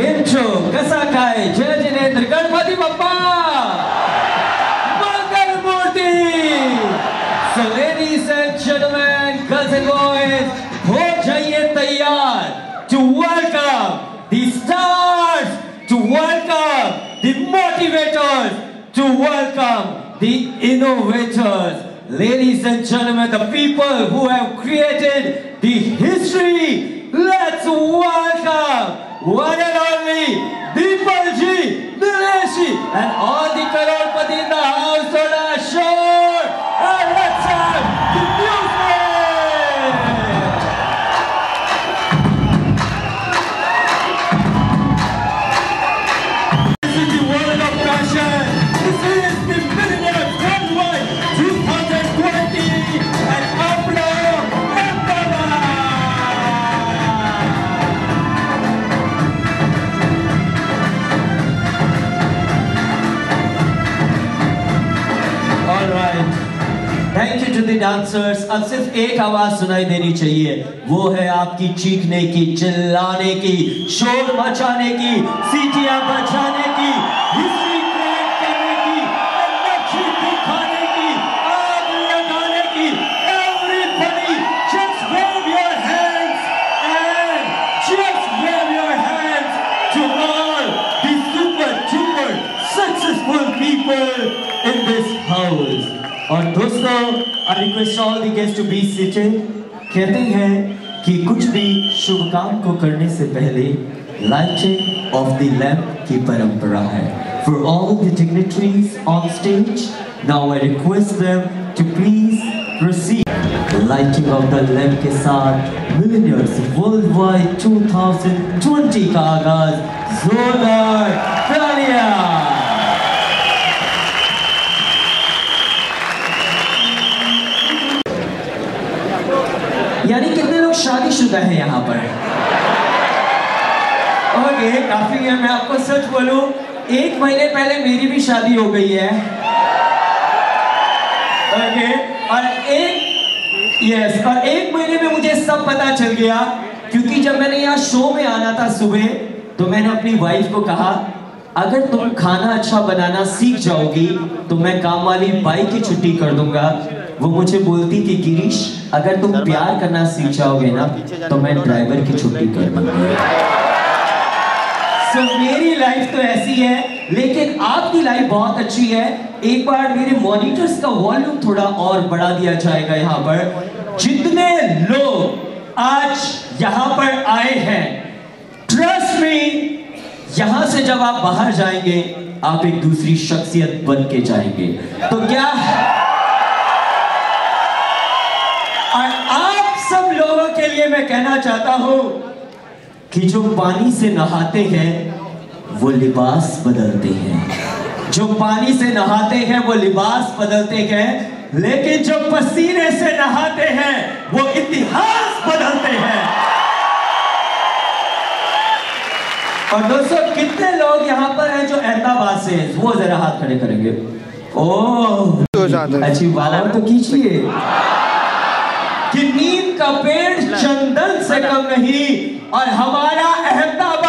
केंचो कसा काय जय जिनेंद्र गणपति बप्पा मंगल मूर्ति So ladies and gentlemen, girls and boys, हो जाइए तैयार to welcome the stars, to welcome the motivators, to welcome the innovators. Ladies and gentlemen, the people who have created the history, let's welcome and all thank you to the dancers अब सिर्फ़ एक आवाज़ सुनाई देनी चाहिए। वो है आपकी चीखने की, चिल्लाने की, शोर मचाने की, सीटियाँ बचाने की I request all the guest to be seated कहते हैं कि कुछ भी शुभ काम को करने से पहले लाइटिंग ऑफ़ द लैम्प की परंपरा है। For all the dignitaries on stage now I request them to please proceed lighting of the lamp के साथ वर्ल्ड वाइड 2020 का आगाज़ जोरदार तालियाँ यानी कितने लोग शादीशुदा हैं यहाँ पर? ओके, काफ़ी है, मैं आपको सच बोलूँ, एक महीने पहले मेरी भी शादी हो गई है। ओके, और एक यस और एक महीने में मुझे सब पता चल गया, क्योंकि जब मैंने यहाँ शो में आना था सुबह तो मैंने अपनी वाइफ को कहा, अगर तुम खाना अच्छा बनाना सीख जाओगी तो मैं काम वाली बाई की छुट्टी कर दूँगा वो मुझे बोलती कि गिरीश अगर तुम प्यार करना सीख जाओगे ना तो मैं ड्राइवर की छुट्टी कर दूँगा। so, मेरी लाइफ तो ऐसी है लेकिन आपकी लाइफ बहुत अच्छी है। एक बार मेरे मॉनिटर्स का वॉल्यूम थोड़ा और बढ़ा दिया जाएगा यहाँ पर। जितने लोग आज यहाँ पर आए हैं ट्रस्ट मी यहाँ से जब आप बाहर जाएँगे आप एक दूसरी शख्सियत बन के जाएँगे। तो क्या और आप सब लोगों के लिए मैं कहना चाहता हूँ कि जो पानी से नहाते हैं वो लिबास बदलते हैं। जो पानी से नहाते हैं वो लिबास बदलते हैं। लेकिन जो पसीने से नहाते हैं वो इतिहास बदलते हैं। और दोस्तों कितने लोग यहाँ पर हैं जो अहमदाबाद से हैं? वो जरा हाथ खड़े करेंगे। ओह अच्छी बात तो कीजिए कि नीम का पेड़ चंदन से कम नहीं और हमारा अहमदाबाद